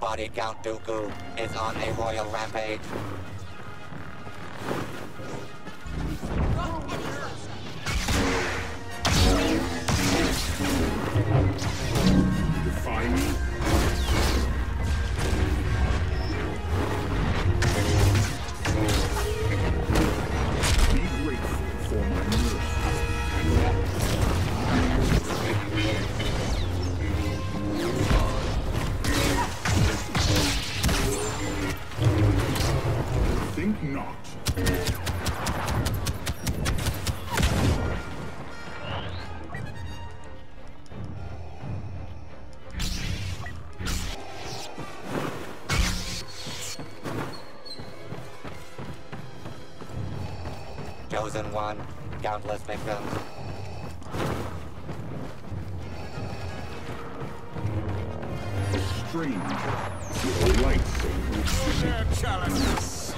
Bloody Count Dooku is on a royal rampage. Chosen one, countless victims. A stranger lightsaber. Challenges.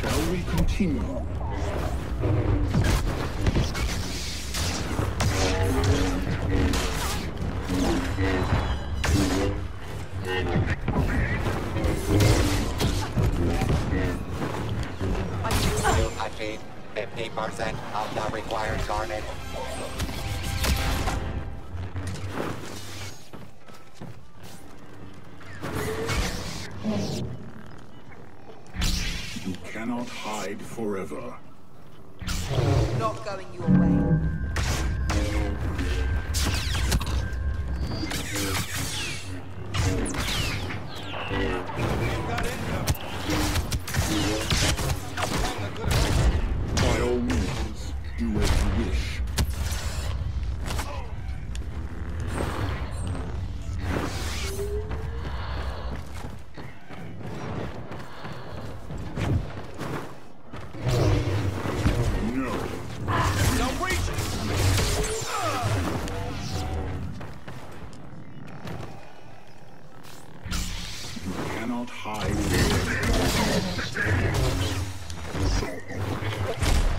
Shall we continue? You achieved 50% of the required. You cannot hide forever. Not going your way.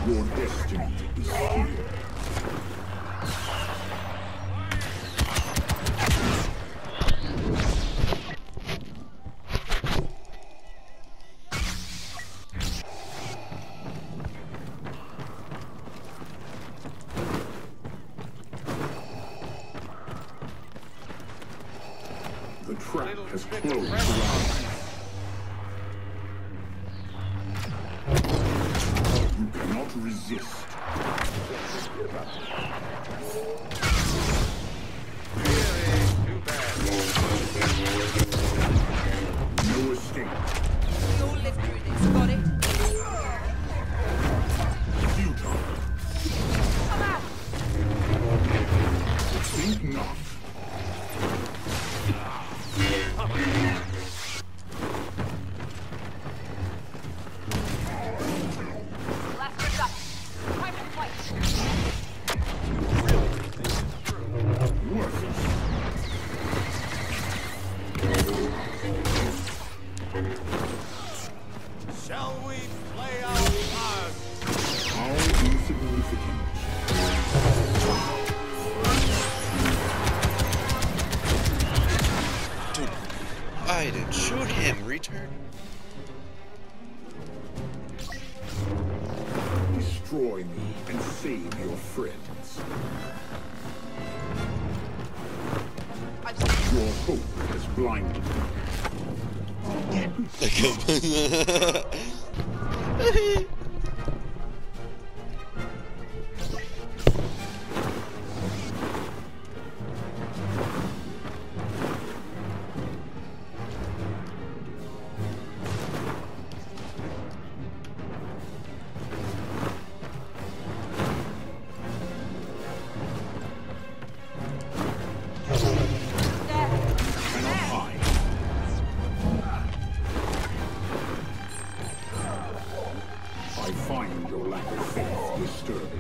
Your destiny is here. The trap has closed resist. Biden, shoot him, return. Destroy me and save your friends. Your hope has blinded you. Like a- like a face disturbed.